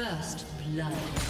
First blood.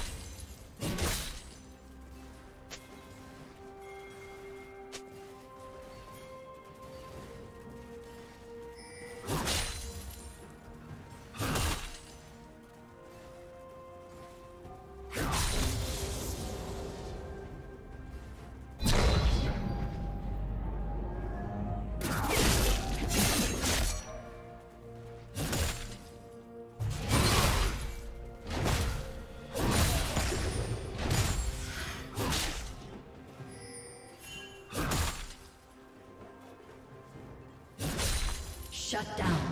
Shut down.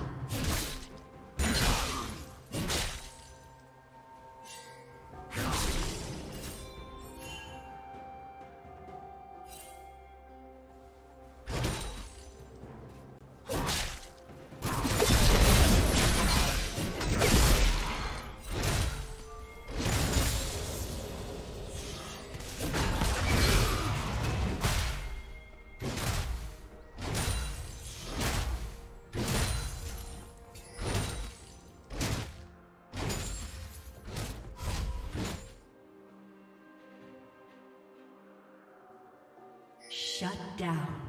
Shut down.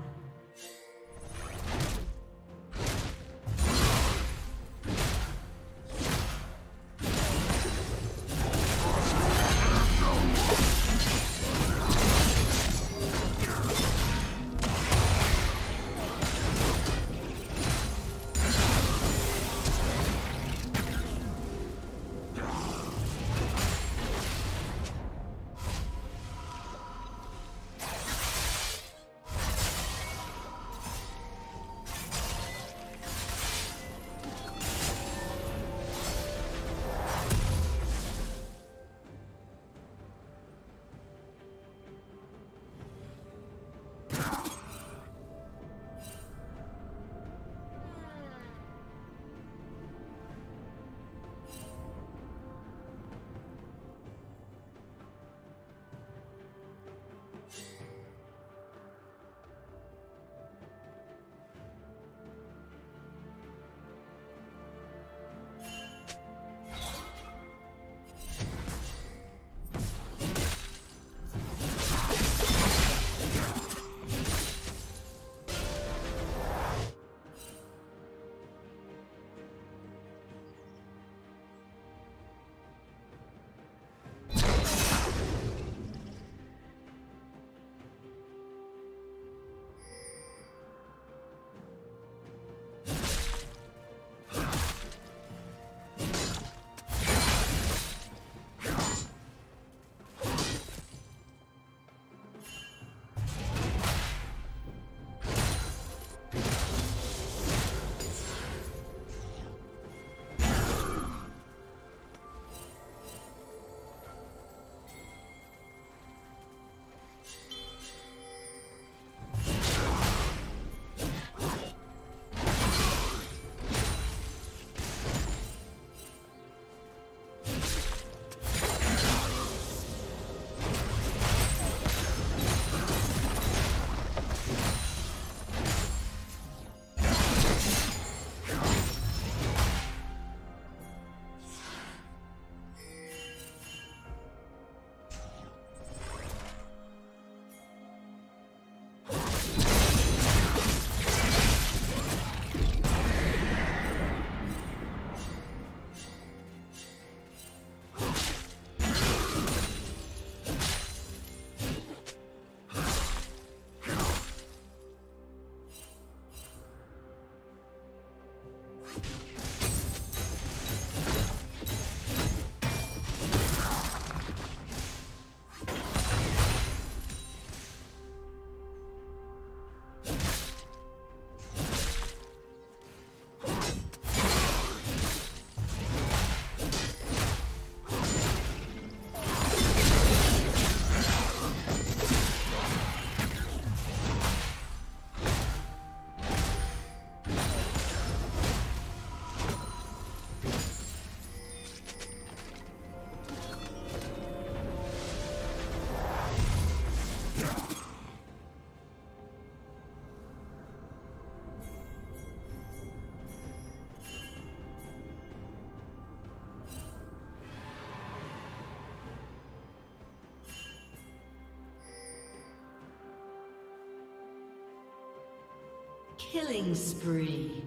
Killing spree.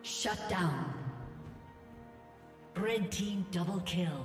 Shut down. Red team double kill.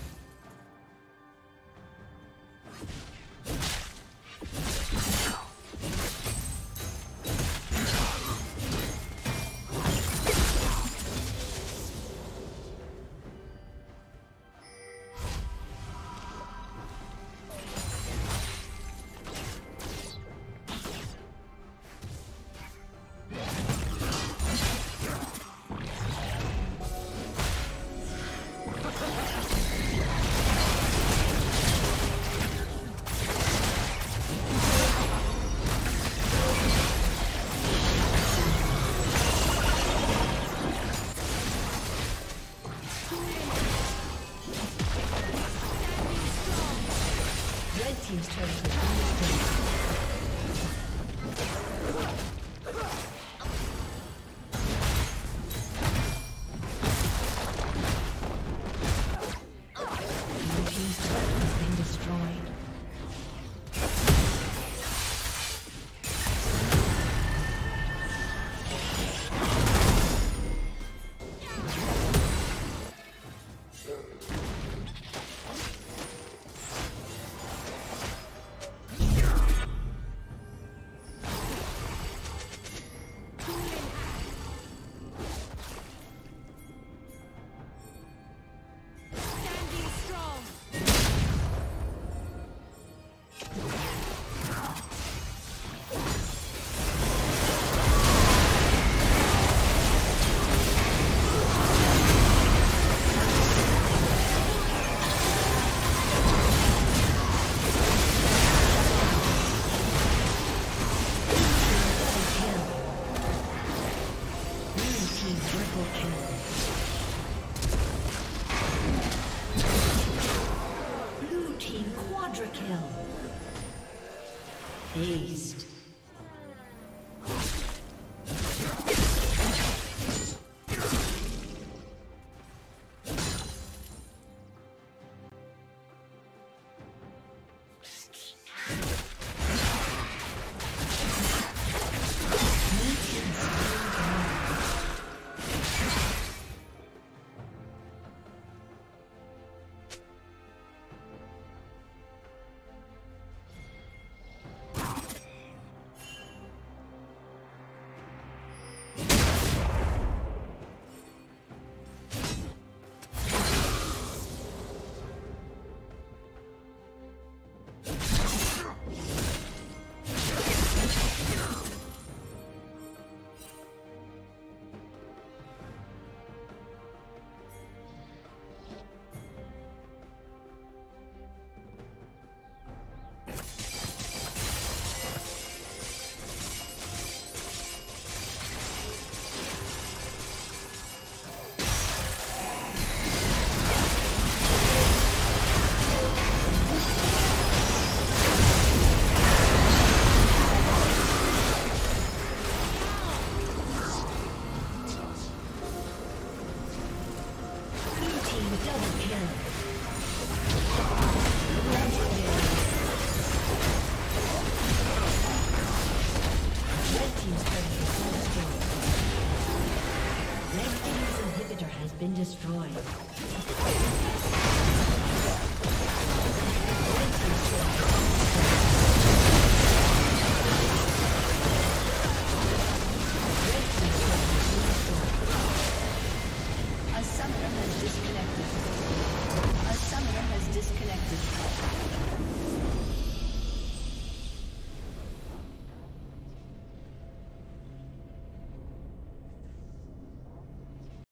Destroyed.